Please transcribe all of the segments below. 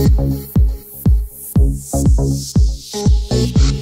Thank you.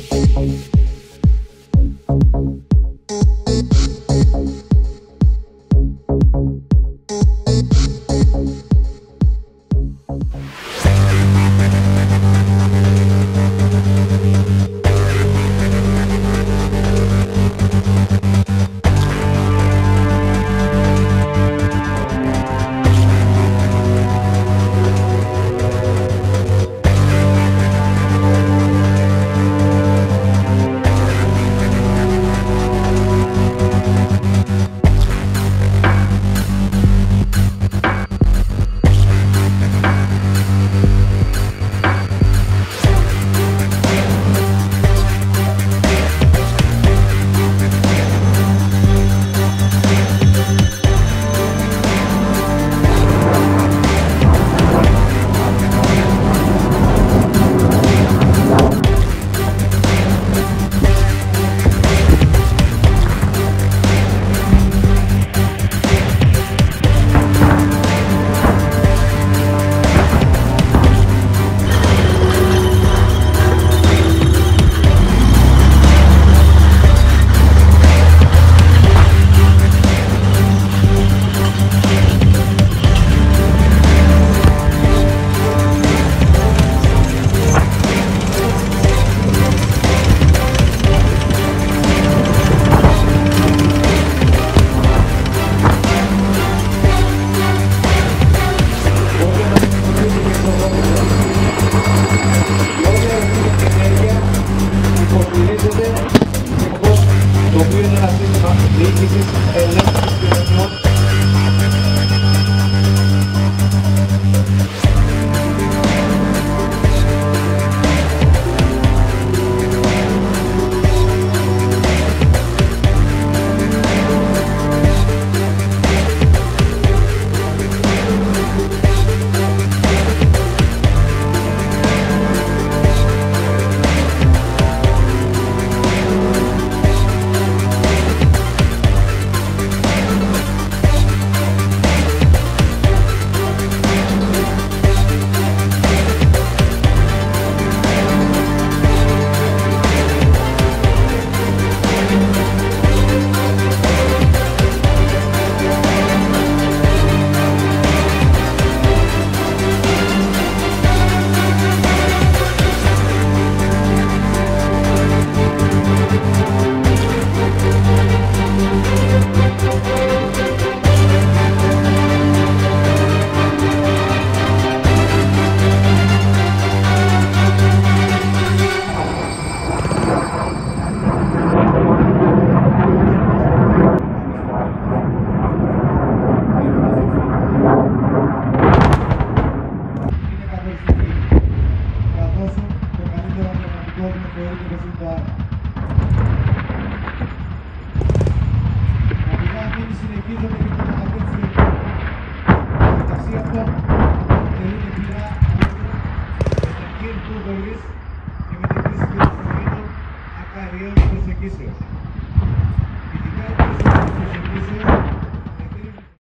Rojo, de aquí en Tudor Luis, que me dijiste que acá arriba no sé qué es.